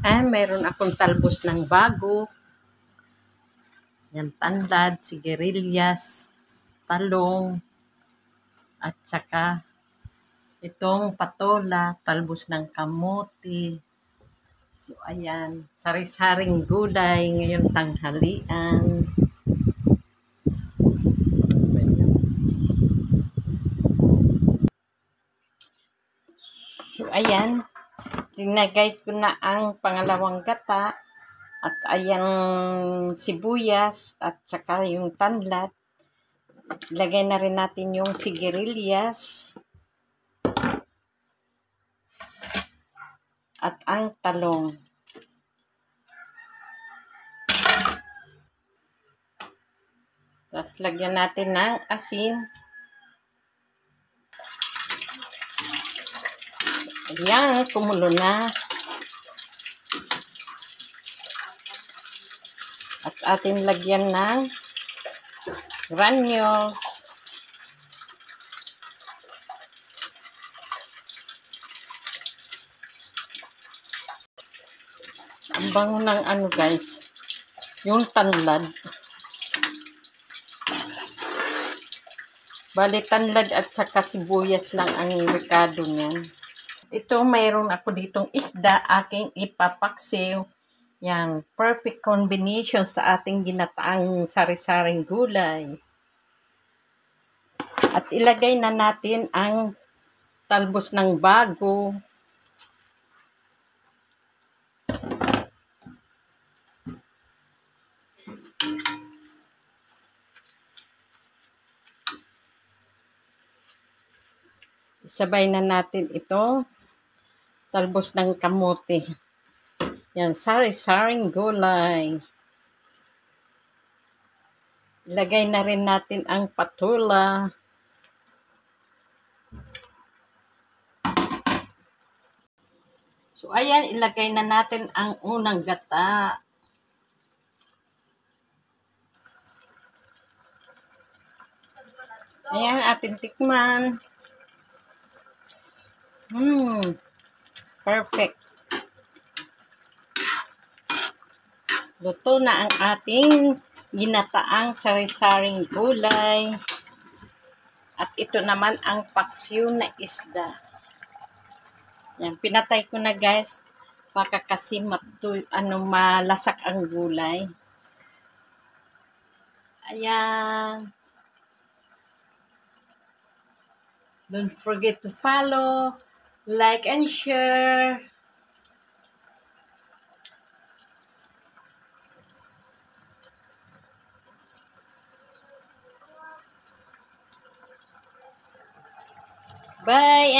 Ah, mayroon akong talbos ng bago. Yan, tanlad, sigarilyas, talong, at saka itong patola, talbos ng kamote. So, ayan, sari-saring gulay ngayon tanghalian. So, ayan, Tinagay ko na ang pangalawang gata at ayang sibuyas at saka yung tanlat. Lagay na rin natin yung sigarilyas at ang talong. Tapos lagyan natin ng asin. Ayan, kumulo na. At atin lagyan ng granules. Ang bango ng ano guys, yung tanlad. Bali tanlad at saka sibuyas lang ang rekado niyan. Ito, mayroon ako ditong isda, aking ipapaksiw. Yan, perfect combination sa ating ginataang sari-saring gulay. At ilagay na natin ang talbos ng bago. Sabay na natin ito talbos ng kamote. Yan, sari-saring gulay. Ilagay na rin natin ang patula. So, ayan, ilagay na natin ang unang gata. Ayan, ating tikman. Hmm. Perfect. Luto na ang ating ginataang sari-saring gulay. At ito naman ang paksiw na isda. Yan, pinatay ko na guys. Baka kasi matu, ano, malasak ang gulay. Ayan. Don't forget to follow, like, and share. Bye!